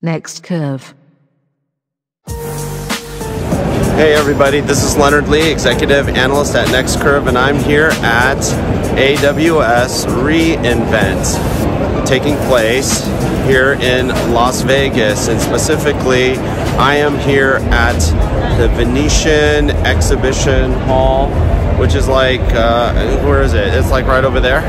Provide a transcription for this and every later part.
Next curve. Hey everybody, this is Leonard Lee, Executive Analyst at NextCurve, and I'm here at AWS reInvent taking place here in Las Vegas. And specifically, I am here at the Venetian Exhibition Hall, which is like, uh, where is it? It's like right over there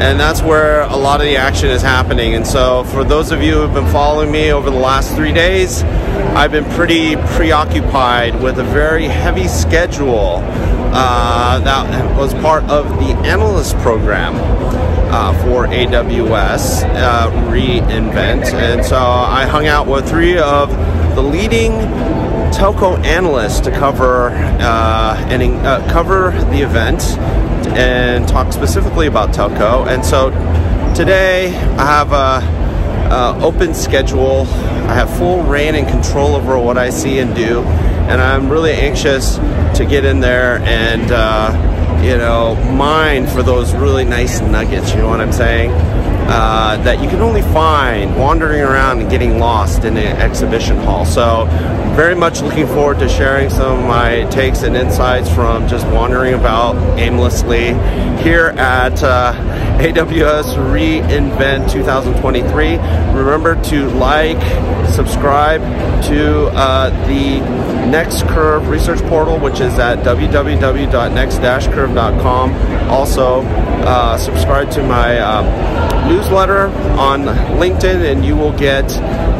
and that's where a lot of the action is happening. And so, for those of you who have been following me over the last three days, I've been pretty preoccupied with a very heavy schedule uh, that was part of the analyst program. Uh, for AWS uh, reInvent. And so I hung out with three of the leading telco analysts to cover uh, and uh, cover the event and talk specifically about telco. And so today I have a, open schedule. I have full reign and control over what I see and do, and I'm really anxious to get in there and uh, you know mine for those really nice nuggets. You know what I'm saying? Uh, that you can only find wandering around and getting lost in an exhibition hall. So, very much looking forward to sharing some of my takes and insights from just wandering about aimlessly here at uh, AWS reInvent 2023. Remember to like, subscribe to uh, the Next Curve research portal, which is at www.next-curve.com. Also, uh, subscribe to my uh, newsletter on LinkedIn, and you will get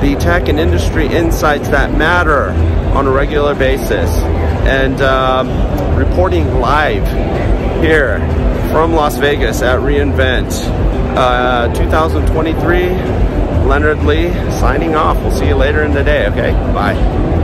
the tech and industry insights that matter on a regular basis. And um, reporting live here from Las Vegas at reInvent uh, 2023. Leonard Lee signing off. We'll see you later in the day, okay? Bye.